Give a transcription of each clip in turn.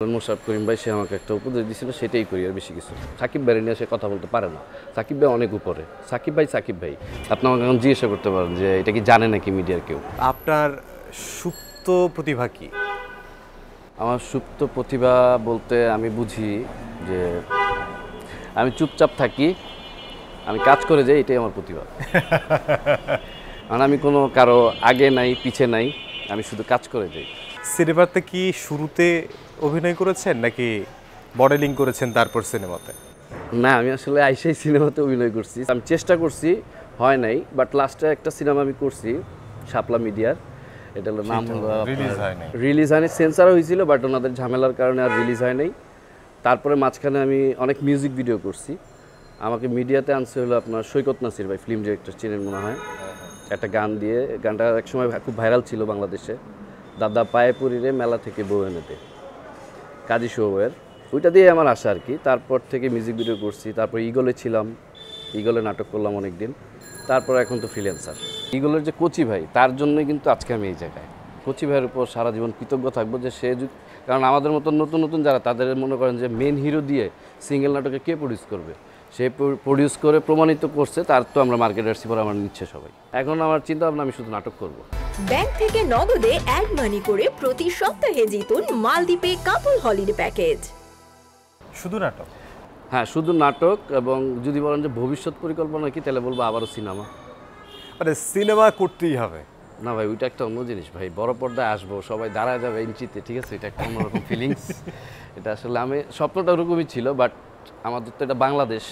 মোশারফ করিম ভাই সে আমাকে একটা উপদেশ দিয়েছিল সেটাই করি আর বেশি কিছু। সাকিব ভাই নিয়ে সে কথা বলতে পারে না। সাকিব ভাই অনেক উপরে। সাকিব ভাই সাকিব ভাই। আপনি আমাকে এখন জিজ্ঞাসা করতে পারেন যে এটা কি জানে নাকি মিডিয়ার কেউ? আপনার সুপ্ত প্রতিভা কি? আমার সুপ্ত প্রতিভা বলতে আমি বুঝি যে আমি চুপচাপ থাকি আমি কাজ করে যাই এটাই আমার প্রতিভা। মানে আমি কোনো কারও আগে নাই পিছে নাই আমি শুধু কাজ করে যাই। সিনেমাতে কি শুরুতে অভিনয় করেছেন নাকি মডেলিং করেছেন তারপর সিনেমাতে? না আমি আসলে আইসাই সিনেমাতে অভিনয় করছি। আমি চেষ্টা করছি হয় নাই বাট লাস্টে একটা সিনেমা আমি করছি শাপলা মিডিয়ার। এটা হলো নাম হলো হয়। রিলিজ হয়নি সেন্সার হয়েছিল বাট ওনাদের ঝামেলার কারণে আর রিলিজ হয় নাই। তারপরে মাঝখানে আমি অনেক মিউজিক ভিডিও করছি। আমাকে মিডিয়াতে আনছে হলো আপনার সৈকত নাসির ভাই ফিল্ম ডিরেক্টর চিনেন মনে হয়। একটা গান দিয়ে গানটা একসময় খুব ভাইরাল ছিল বাংলাদেশে। দাদা পায়ে পুরীরে মেলা থেকে বউ এনে দে কাজী শোয়ের ওইটা দিয়ে আমার আশা আর কি। তারপর থেকে মিউজিক ভিডিও করছি, তারপর ইগলে ছিলাম। ইগলে নাটক করলাম অনেক দিন তারপর এখন তো ফ্রিল্যান্সার ইগলের যে কোচি ভাই, তার জন্যই কিন্তু আজকে আমি এই জায়গায়। কোচি ভাইয়ের উপর সারা জীবন কৃতজ্ঞ থাকব যে সে কারণ আমাদের মতন নতুন নতুন যারা, তাদের মনে করেন যে মেন হিরো দিয়ে সিঙ্গেল নাটকে কে প্রডিউস করবে? সে প্রডিউস করে প্রমাণিত করছে তার তো আমরা মার্কেট আসছি পরে আমার নিচ্ছে সবাই। এখন আমার চিন্তা ভাবনা আমি শুধু নাটক করব। ব্যাংক থেকে নগদে অ্যাড মানি করে প্রতি সপ্তাহে জিতুন মালদ্বীপে কাপল হলিডে প্যাকেজ শুধু নাটক? হ্যাঁ শুধু নাটক এবং যদি বলেন যে ভবিষ্যৎ পরিকল্পনা কি তাহলে বলব আবারও সিনেমা মানে সিনেমা করতেই হবে। না ভাই ওইটা একটা অন্য জিনিস ভাই বড় পর্দায় আসব সবাই দাঁড়ায় যাবে ইঞ্চিতে ঠিক আছে? এটা একটা অন্যরকম ফিলিংস এটা আসলে আমি স্বপ্নটা ওরকমই ছিল বাট আমাদের তো এটা বাংলাদেশ।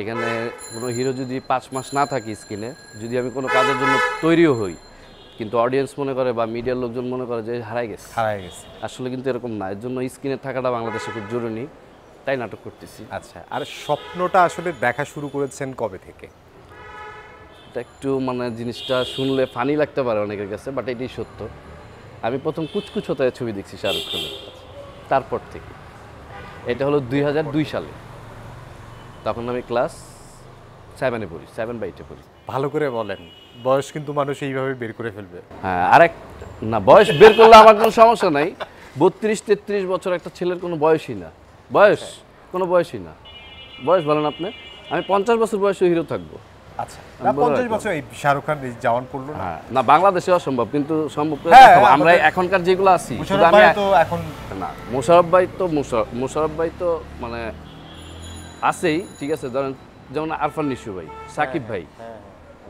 এখানে কোনো হিরো যদি পাঁচ মাস না থাকি স্ক্রিনে যদি আমি কোনো কাজের জন্য তৈরিও হই কিন্তু অডিয়েন্স মনে করে বা মিডিয়ার লোকজন মনে করে যে হারাই গেছে। হারায় গেছে। আসলে কিন্তু এরকম না এর জন্য স্ক্রিনে থাকাটা বাংলাদেশে খুব জরুরি তাই নাটক করতেছি। আচ্ছা আর স্বপ্নটা আসলে দেখা শুরু করেছেন কবে থেকে? এটা একটু মানে জিনিসটা শুনলে ফানি লাগতে পারে অনেকের কাছে বাট এটাই সত্য। আমি প্রথম কুচকুচ হতে ছবি দেখছি শাহরুখ খানের তারপর থেকে। এটা হলো দুই হাজার দুই সালে। তখন আমি ক্লাস সেভেনে পড়ি সেভেন বা এইটে পড়ি। ভালো করে বলেন বয়স কিন্তু মানুষ এইভাবে বের করে ফেলবে। হ্যাঁ আরেক না বয়স বের করলে আমার কোনো সমস্যা নাই। বত্রিশ তেত্রিশ বছর একটা ছেলের কোনো বয়সই না। বয়স কোনো বয়সই না। বয়স বলেন আপনি। আমি পঞ্চাশ বছর বয়সে হিরো থাকব। আচ্ছা। আমি পঞ্চাশ বছর এই শাহরুখ খান জাওয়ান না? হ্যাঁ বাংলাদেশে অসম্ভব কিন্তু সম্ভব হ্যাঁ। আমরা এখনকার যেগুলো আছি তো এখন না মোশারফ ভাই তো মোশারফ মোশারফ ভাই তো মানে আছেই ঠিক আছে ধরেন যেমন আরফান নিশু ভাই সাকিব ভাই।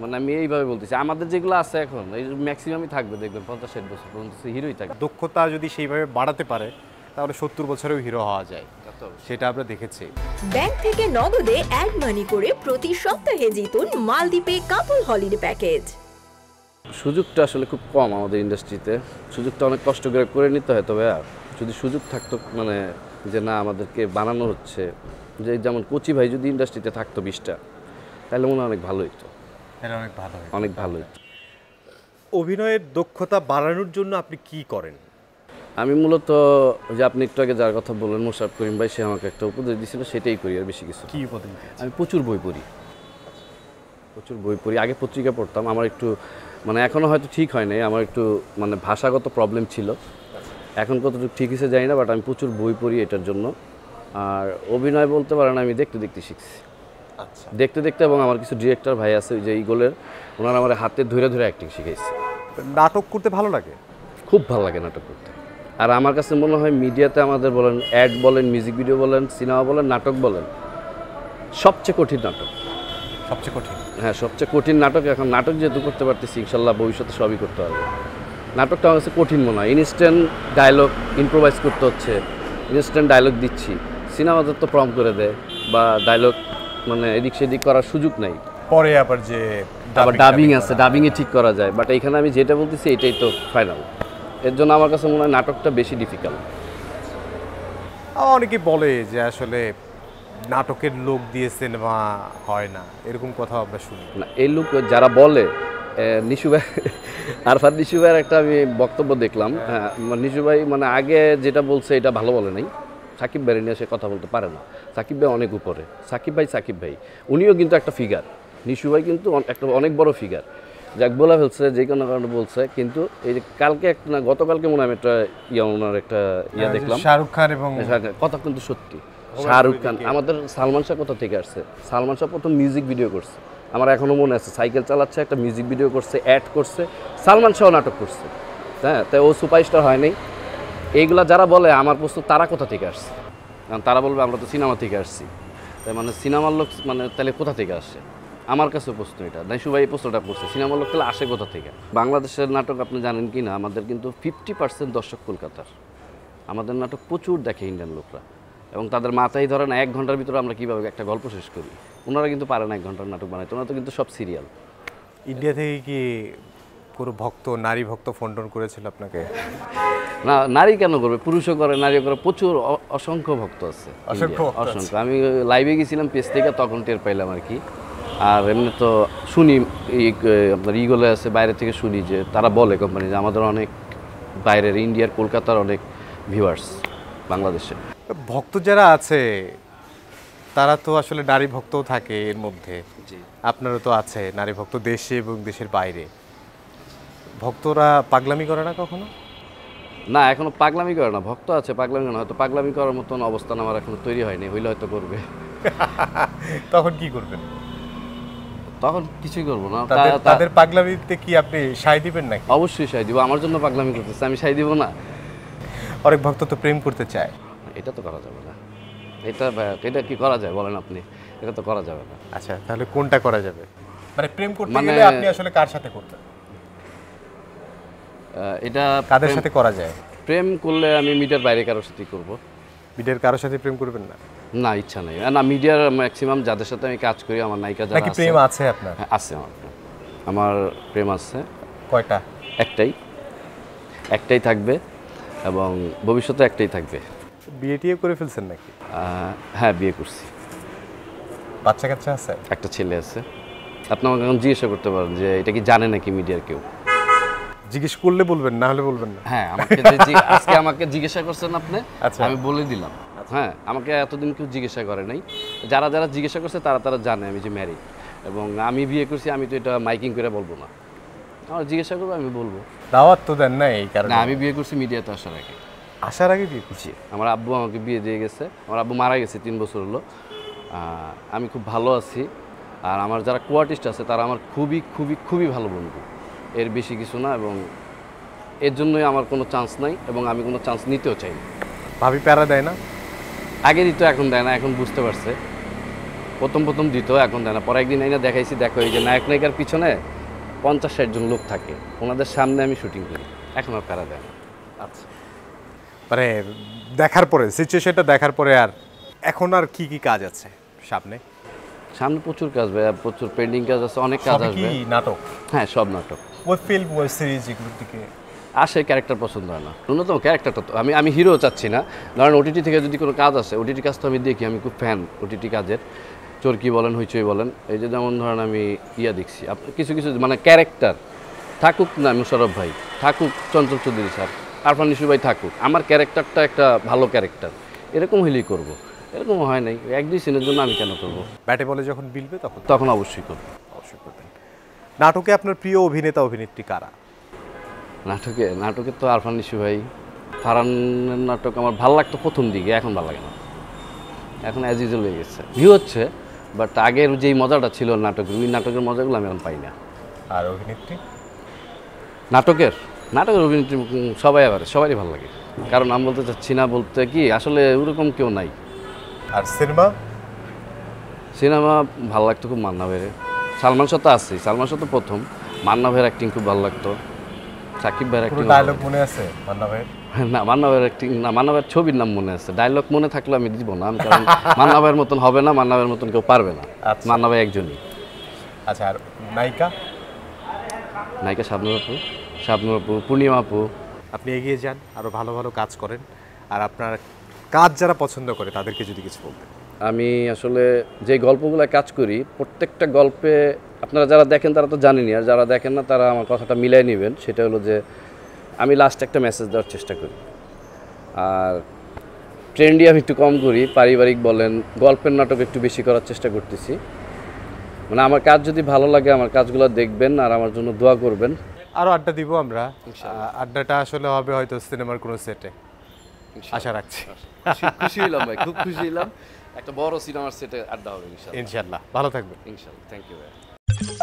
মানে আমি এইভাবে বলতেছি আমাদের যেগুলো আছে এখন এই ম্যাক্সিমামই থাকবে দেখবেন পঞ্চাশ ষাট বছর পর্যন্ত হিরোই থাকবে। দক্ষতা যদি সেইভাবে বাড়াতে পারে তাহলে সত্তর বছরেও হিরো হওয়া যায়। সেটা আমরা দেখেছি। ব্যাংক থেকে নগদে অ্যাড মানি করে প্রতি সপ্তাহে জিতুন মালদ্বীপে কাপল হলিডে প্যাকেজ। সুযোগটা আসলে খুব কম আমাদের ইন্ডাস্ট্রিতে। সুযোগটা অনেক কষ্ট করে করে নিতে হয় তবে আর যদি সুযোগ থাকতো মানে যে না আমাদেরকে বানানো হচ্ছে যে যেমন কোচি ভাই যদি ইন্ডাস্ট্রিতে থাকতো বিশটা তাহলে মনে হয় অনেক ভালো হতো অনেক ভালো অনেক ভালো হতো অভিনয়ের দক্ষতা বাড়ানোর জন্য আপনি কি করেন? আমি মূলত যে আপনি একটু আগে যার কথা বললেন মোশারফ করিম ভাই সে আমাকে একটা উপদেশ দিয়েছিল সেটাই করি আর বেশি কিছু। কি উপদেশ আমি প্রচুর বই পড়ি। প্রচুর বই পড়ি। আগে পত্রিকা পড়তাম। আমার একটু মানে এখনও হয়তো ঠিক হয় নাই আমার একটু মানে ভাষাগত প্রবলেম ছিল। এখন কতটুকু ঠিক হিসেবে জানি না বাট আমি প্রচুর বই পড়ি এটার জন্য। আর অভিনয় বলতে পারেন আমি দেখতে দেখতে শিখছি। আচ্ছা। দেখতে দেখতে এবং আমার কিছু ডিরেক্টর ভাই আছে ওই যে ইগোলের ওনারা আমার হাতে ধরে ধরে অ্যাক্টিং শিখাইছে। নাটক করতে ভালো লাগে? খুব ভালো লাগে নাটক করতে। আর আমার কাছে মনে হয় মিডিয়াতে আমাদের বলেন অ্যাড বলেন মিউজিক ভিডিও বলেন সিনেমা বলেন নাটক বলেন সবচেয়ে কঠিন নাটক। সবচেয়ে কঠিন। হ্যাঁ সবচেয়ে কঠিন নাটক এখন নাটক যেহেতু করতে পারতেছি ইনশাল্লাহ ভবিষ্যতে সবই করতে পারব। নাটকটা আমার কাছে কঠিন মনে হয়। ইনস্ট্যান্ট ডায়লগ ইম্প্রোভাইজ করতে হচ্ছে ইনস্ট্যান্ট ডায়লগ দিচ্ছি। সিনেমাদের তো প্রম করে দেয় বা ডায়লগ মানে এদিক সেদিক করার সুযোগ নাই। পরে আবার যে আবার ডাবিং আছে ডাবিংয়ে ঠিক করা যায়। বাট এইখানে আমি যেটা বলতেছি এটাই তো ফাইনাল এর জন্য আমার কাছে মনে হয় নাটকটা বেশি ডিফিকাল্ট অনেকে বলে যে আসলে নাটকের লোক দিয়ে সিনেমা হয় না এরকম কথা আমরা শুনি। না এই লোক যারা বলে নিশু ভাই আরফান নিশু ভাইয়ের একটা আমি বক্তব্য দেখলাম। হ্যাঁ। মানে নিশু ভাই মানে আগে যেটা বলছে এটা ভালো বলে নাই। সাকিব ভাই নিয়ে সে কথা বলতে পারে না। সাকিব ভাই অনেক উপরে। সাকিব ভাই সাকিব ভাই। উনিও কিন্তু একটা ফিগার নিশু ভাই কিন্তু একটা অনেক বড় ফিগার যাক বলে ফেলছে যে কোনো কারণে বলছে কিন্তু এই যে কালকে একটা না গতকালকে মনে হয় আমি একটা ইয়া ওনার একটা ইয়া দেখলাম। শাহরুখ খান এবং কথা কিন্তু সত্যি। শাহরুখ খান আমাদের সালমান শাহ কোথা থেকে আসছে? সালমান শাহ প্রথম মিউজিক ভিডিও করছে। আমার এখনও মনে আছে সাইকেল চালাচ্ছে একটা মিউজিক ভিডিও করছে অ্যাড করছে সালমান শাহ নাটক করছে। হ্যাঁ তাই ও সুপারস্টার হয়নি এইগুলা যারা বলে আমার প্রশ্ন তারা কোথা থেকে আসছে? কারণ তারা বলবে আমরা তো সিনেমা থেকে আসছি। তাই মানে সিনেমার লোক মানে তাহলে কোথা থেকে আসে আমার কাছে প্রশ্ন এটা। দাইশু ভাই এই প্রশ্নটা করছে সিনেমার লোক আসে কোথা থেকে? বাংলাদেশের নাটক আপনি জানেন কি না আমাদের কিন্তু ফিফটি পার্সেন্ট দর্শক কলকাতার। আমাদের নাটক প্রচুর দেখে ইন্ডিয়ান লোকরা। এবং তাদের মাথায় ধরে না এক ঘণ্টার ভিতরে আমরা কীভাবে একটা গল্প শেষ করি। ওনারা কিন্তু পারে না এক ঘণ্টার নাটক বানাইতে ওনারা তো কিন্তু সব সিরিয়াল ইন্ডিয়া থেকে কি কোনো ভক্ত নারী ভক্ত ফোন টোন করেছিল আপনাকে? না নারী কেন করবে? পুরুষও করে নারীও করে প্রচুর অসংখ্য ভক্ত আছে অসংখ্য। অসংখ্য। আমি লাইভে গেছিলাম পেজ থেকে তখন টের পাইলাম আর কি। আর এমনি তো শুনি আপনার ইগুলো আছে বাইরে থেকে শুনি যে তারা বলে কোম্পানি যে আমাদের অনেক বাইরের ইন্ডিয়ার কলকাতার অনেক ভিউয়ার্স বাংলাদেশে। ভক্ত যারা আছে তারা তো আসলে নারী ভক্তও থাকে এর মধ্যে। আপনারও তো আছে নারী ভক্ত দেশে এবং দেশের বাইরে। ভক্তরা পাগলামি করে না কখনো? না এখনও পাগলামি করে না। ভক্ত আছে পাগলামি করে না। হয়তো পাগলামি করার মতন অবস্থান আমার এখনও তৈরি হয়নি হইলে হয়তো করবে। তখন কি করবেন? তখন কিছুই করব না। তাদের পাগলামিতে কি আপনি সায় দিবেন নাকি? অবশ্যই সাই দিব আমার জন্য পাগলামি করতেছে আমি সাই দিব না। অনেক ভক্ত তো প্রেম করতে চায়। এটা তো করা যাবে না। এটা এটা কি করা যায় বলেন আপনি? এটা তো করা যাবে না। আচ্ছা তাহলে কোনটা করা যাবে? মানে প্রেম করতে মানে- গেলে আপনি আসলে কার সাথে করতেন এটা কাদের সাথে করা যায়? প্রেম করলে আমি মিডিয়ার বাইরে কারোর সাথে করব। বিডের কারোর সাথে প্রেম করবেন না? না ইচ্ছা নেই। না মিডিয়ার ম্যাক্সিমাম যাদের সাথে আমি কাজ করি আমার নায়িকা যারা আছে প্রেম আছে আপনার? হ্যাঁ, আছে আমার। আমার প্রেম আছে। কয়টা? একটাই। একটাই থাকবে এবং ভবিষ্যতে একটাই থাকবে। বিয়ে টিয়ে করে ফেলছেন নাকি? হ্যাঁ বিয়ে করছি। বাচ্চা কাচ্চা আছে? একটা ছেলে আছে। আপনি আমাকে এখন জিজ্ঞাসা করতে পারেন যে এটা কি জানে নাকি মিডিয়ার কেউ? জিজ্ঞেস করলে বলবেন না হলে বলবেন না। হ্যাঁ আমাকে আজকে আমাকে জিজ্ঞাসা করছেন আপনি আচ্ছা। আমি বলে দিলাম। হ্যাঁ আমাকে এতদিন কেউ জিজ্ঞাসা করে নাই। যারা যারা জিজ্ঞাসা করছে তারা তারা জানে আমি যে ম্যারিড এবং আমি বিয়ে করছি আমি তো এটা মাইকিং করে বলব না। আমার জিজ্ঞাসা করব আমি বলব। দাওয়াত তো দেন না এই কারণে। আমি বিয়ে করছি মিডিয়াতে আসার আগে। আসার আগে বিয়ে করছি? আমার আব্বু আমাকে বিয়ে দিয়ে গেছে। আমার আব্বু মারা গেছে তিন বছর হলো। আমি খুব ভালো আছি। আর আমার যারা কোয়ার্টিস্ট আছে তারা আমার খুবই খুবই খুবই ভালো বন্ধু। এর বেশি কিছু না এবং এর জন্যই আমার কোনো চান্স নাই এবং আমি কোনো চান্স নিতেও চাই না। ভাবি প্যারা দেয় না? আগে দিত এখন দেয় না এখন বুঝতে পারছে। প্রথম প্রথম দিত এখন দেয় না। পরে একদিন আইনা দেখাইছি দেখো এই যে নায়ক নায়িকার পিছনে পঞ্চাশ ষাট জন লোক থাকে। ওনাদের সামনে আমি শুটিং করি। এখন আর প্যারা দেয় না। আচ্ছা। মানে দেখার পরে সিচুয়েশনটা দেখার পরে আর এখন আর কি কি কাজ আছে সামনে? সামনে প্রচুর কাজ ভাইয়া প্রচুর পেন্ডিং কাজ আছে অনেক কাজ আসবে। নাটক? হ্যাঁ সব নাটক। ওয়েব ফিল্ম ওয়েব সিরিজ এগুলোর দিকে আসে ক্যারেক্টার পছন্দ হয় না। ন্যূনতম ক্যারেক্টারটা তো আমি আমি হিরো চাচ্ছি না। ধরেন ওটিটি থেকে যদি কোনো কাজ আসে ওটিটি কাজ তো আমি দেখি আমি খুব ফ্যান ওটিটি কাজের। চরকি বলেন হইচই বলেন। এই যে যেমন ধরেন আমি ইয়া দেখছি। আপনি কিছু কিছু মানে ক্যারেক্টার থাকুক না মুশারফ ভাই থাকুক চঞ্চল চৌধুরী স্যার আরফান নিশু ভাই থাকুক আমার ক্যারেক্টারটা একটা ভালো ক্যারেক্টার এরকম হইলেই করব। এরকম হয় নাই। এক দুই সিনের জন্য আমি কেন করব? ব্যাটে বলে যখন বিলবে তখন? তখন অবশ্যই করব। অবশ্যই করবেন। নাটকে আপনার প্রিয় অভিনেতা অভিনেত্রী কারা? নাটকে নাটকে তো আরফান নিশু ভাই। ফারানের নাটক আমার ভালো লাগতো প্রথম দিকে এখন ভালো লাগে না। এখন অ্যাজ ইউজুয়াল হয়ে গেছে। ভিউ হচ্ছে বাট আগের যেই মজাটা ছিল নাটকের ওই নাটকের মজাগুলো আমি এখন পাই না। আর অভিনেত্রী? নাটকের? নাটকের অভিনেত্রী সবাই আবার সবারই ভালো লাগে। কারণ আমি বলতে চাচ্ছি না বলতে কি আসলে ওরকম কেউ নাই। আর সিনেমা? সিনেমা ভালো লাগতো খুব মান্না ভাইয়ের। সালমান শাহ তো আছেই সালমান শাহ তো প্রথম। মান্না ভাইয়ের অ্যাক্টিং খুব ভালো লাগতো। সাকিব ভাইয়ের অ্যাক্টিং ডায়লগ মনে আছে মান্না ভাইয়ের না মান্না ভাইয়ের অ্যাক্টিং না মান্না ভাইয়ের ছবির নাম মনে আছে। ডায়লগ মনে থাকলে আমি দিব না আমি কারণ মান্না ভাইয়ের মতন হবে না মান্না ভাইয়ের মতন কেউ পারবে না। আচ্ছা। মান্না ভাই একজনই। আচ্ছা আর নায়িকা? নায়িকা শাবনুর আপু শাবনুর আপু পূর্ণিমা আপু। আপনি এগিয়ে যান আরও ভালো ভালো কাজ করেন। আর আপনার কাজ যারা পছন্দ করে তাদেরকে যদি কিছু বলতেন। আমি আসলে যে গল্পগুলো কাজ করি প্রত্যেকটা গল্পে আপনারা যারা দেখেন তারা তো জানেনই আর যারা দেখেন না তারা আমার কথাটা মিলাই নেবেন। সেটা হলো যে আমি লাস্ট একটা মেসেজ দেওয়ার চেষ্টা করি। আর ট্রেন্ডি আমি একটু কম করি পারিবারিক বলেন গল্পের নাটক একটু বেশি করার চেষ্টা করতেছি। মানে আমার কাজ যদি ভালো লাগে আমার কাজগুলো দেখবেন আর আমার জন্য দোয়া করবেন। আরও আড্ডা দিব আমরা। আড্ডাটা আসলে হবে হয়তো সিনেমার কোনো সেটে। আশা রাখছি। খুশি- হইলাম ভাই খুব খুশি হইলাম। একটা বড় সিনেমার সেটে আড্ডা হবে ইনশাল্লাহ। ইনশাল্লাহ। ভালো থাকবেন। ইনশাল্লাহ। থ্যাংক ইউ ভাই। you